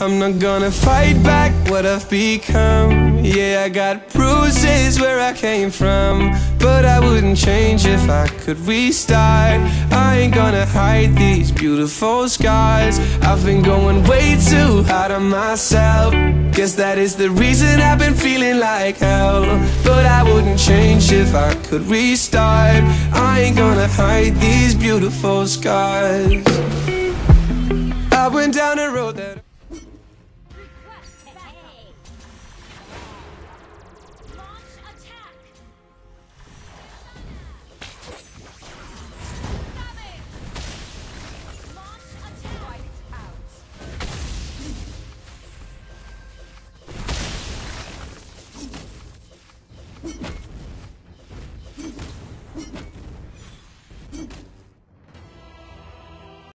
I'm not gonna fight back what I've become. Yeah, I got bruises where I came from. But I wouldn't change if I could restart. I ain't gonna hide these beautiful scars. I've been going way too hard on myself. Guess that is the reason I've been feeling like hell. But I wouldn't change if I could restart. I ain't gonna hide these beautiful scars. I went down a road that Thank you.